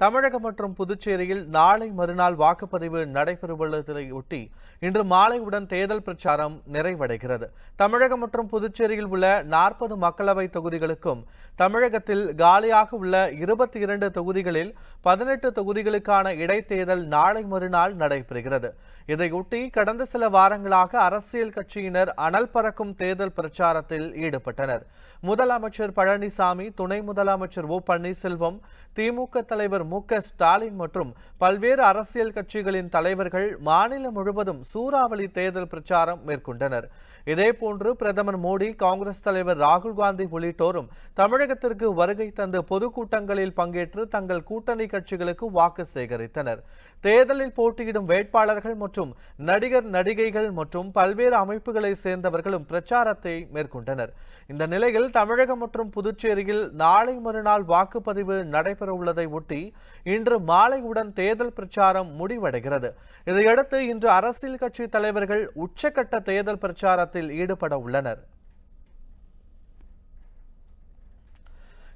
தமிழகம் மற்றும் புதுச்சேரியில் நாளை மறுநாள் வாக்குப்பதிவு நடைபெறவுள்ளதையொட்டி இன்று மாலையுடன் தேர்தல் பிரச்சாரம் நிறைவடைகிறது. தமிழகம் மற்றும் புதுச்சேரியில் உள்ள நாற்பது மக்களவை தொகுதிகளுக்கும் தமிழகத்தில் காலியாக உள்ள இருபத்தி இரண்டு தொகுதிகளில் பதினெட்டு தொகுதிகளுக்கான இடைத்தேர்தல் நாளை மறுநாள் நடைபெறுகிறது. இதையொட்டி கடந்த சில வாரங்களாக அரசியல் கட்சியினர் அனல் பறக்கும் தேர்தல் பிரச்சாரத்தில் ஈடுபட்டனர். முதலமைச்சர் பழனிசாமி துணை முதலமைச்சர் ஓ பன்னீர்செல்வம் திமுக தலைவர் மு க. ஸ்டாலின் மற்றும் பல்வேறு அரசியல் கட்சிகளின் தலைவர்கள் மாநிலம் முழுவதும் சூறாவளி தேர்தல் பிரச்சாரம் மேற்கொண்டனர். இதேபோன்று பிரதமர் மோடி காங்கிரஸ் தலைவர் ராகுல் காந்தி உள்ளிட்டோரும் தமிழகத்திற்கு வருகை தந்து பொதுக்கூட்டங்களில் பங்கேற்று தங்கள் கூட்டணி கட்சிகளுக்கு வாக்கு சேகரித்தனர். தேர்தலில் போட்டியிடும் வேட்பாளர்கள் மற்றும் நடிகர் நடிகைகள் மற்றும் பல்வேறு அமைப்புகளை சேர்ந்தவர்களும் பிரச்சாரத்தை மேற்கொண்டனர். இந்த நிலையில் தமிழகம் மற்றும் புதுச்சேரியில் நாளை மறுநாள் வாக்குப்பதிவு நடைபெறவுள்ளதை ஒட்டி இன்று மாலையுடன் தேர்தல் பிரச்சாரம் முடிவடைகிறது. இதையடுத்து இன்று அரசியல் கட்சி தலைவர்கள் உச்சக்கட்ட தேர்தல் பிரச்சாரத்தில் ஈடுபட உள்ளனர்.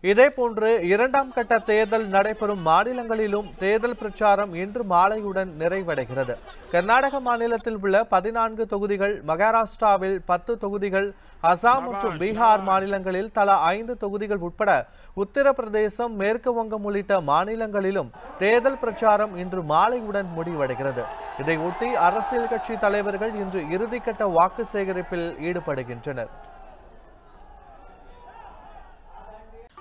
இதேபோன்று இரண்டாம் கட்ட தேர்தல் நடைபெறும் மாநிலங்களிலும் தேர்தல் பிரச்சாரம் இன்று மாலையுடன் நிறைவடைகிறது. கர்நாடக மாநிலத்தில் உள்ள பதினான்கு தொகுதிகள் மகாராஷ்டிராவில் பத்து தொகுதிகள் அசாம் மற்றும் பீகார் மாநிலங்களில் தலா ஐந்து தொகுதிகள் உட்பட உத்தரப்பிரதேசம் மேற்கு வங்கம் உள்ளிட்ட மாநிலங்களிலும் தேர்தல் பிரச்சாரம் இன்று மாலையுடன் முடிவடைகிறது. இதையொட்டி அரசியல் கட்சி தலைவர்கள் இன்று இறுதிக்கட்ட வாக்கு சேகரிப்பில் ஈடுபடுகின்றனர்.